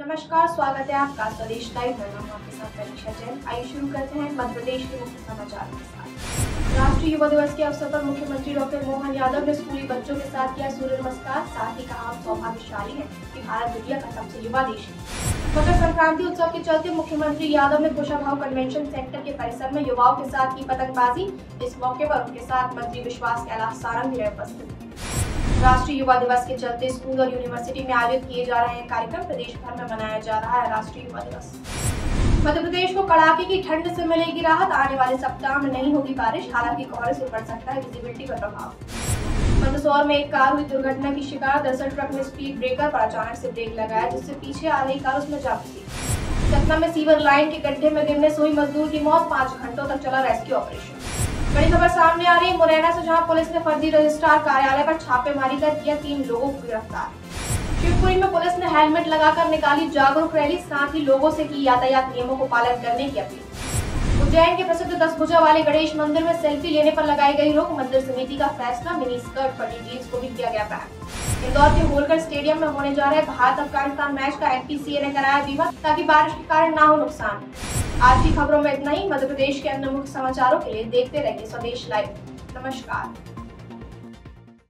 नमस्कार, स्वागत है आपका स्वदेश लाइव में। हम आपके साथ परीक्षा जैन। आइए शुरू करते हैं मध्य प्रदेश के मुख्य समाचार के साथ। राष्ट्रीय युवा दिवस के अवसर पर मुख्यमंत्री डॉक्टर मोहन यादव ने स्कूली बच्चों के साथ किया सूर्य नमस्कार। साथ ही कहा सौभाग्यशाली है की भारत दुनिया का सबसे युवा देश है। मकर संक्रांति उत्सव के चलते मुख्यमंत्री यादव ने कुशाभाव कन्वेंशन सेंटर के परिसर में युवाओं के साथ की पतंगबाजी। इस मौके पर उनके साथ मंत्री विश्वास कैलाश सारंग भी उपस्थित। राष्ट्रीय युवा दिवस के चलते स्कूल और यूनिवर्सिटी में आयोजित किए जा रहे हैं कार्यक्रम प्रदेश भर में मनाया जा रहा है राष्ट्रीय युवा दिवस। मध्य प्रदेश को कड़ाके की ठंड से मिलेगी राहत। आने वाले सप्ताह में नहीं होगी बारिश, हालाँकि कोहरे से पड़ सकता है विजिबिलिटी का प्रभाव। मंदसौर में एक कार हुई दुर्घटना की शिकार दरअसल ट्रक ने स्पीड ब्रेकर पर अचानक से ब्रेक लगाया, जिससे पीछे आ रही कार उसमें जा घुसी सतना में सीवर लाइन के गड्ढे में गिरने से हुई मजदूर की मौत। पाँच घंटों तक चला रेस्क्यू ऑपरेशन बड़ी खबर सामने आ रही है, मुरैना से जहाँ पुलिस ने फर्जी रजिस्ट्रार कार्यालय पर छापेमारी कर किया तीन लोगों को गिरफ़्तार। शिवपुरी में पुलिस ने हेलमेट लगाकर निकाली जागरूक रैली, साथ ही लोगों से की यातायात नियमों को पालन करने की अपील। उज्जैन के प्रसिद्ध दस भुजा वाले गणेश मंदिर में सेल्फी लेने पर लगाई गई रोक, मंदिर समिति का फैसला, मिनी स्कर्ट फटी जीन्स को भी किया गया बैन इंदौर के होलकर स्टेडियम में होने जा रहे भारत अफ़गानिस्तान मैच का एनपीसीए ने कराया बीमा ताकि बारिश के कारण ना हो नुकसान। आज की खबरों में इतना ही। मध्य प्रदेश के अन्य मुख्य समाचारों के लिए देखते रहिए स्वदेश लाइव। नमस्कार।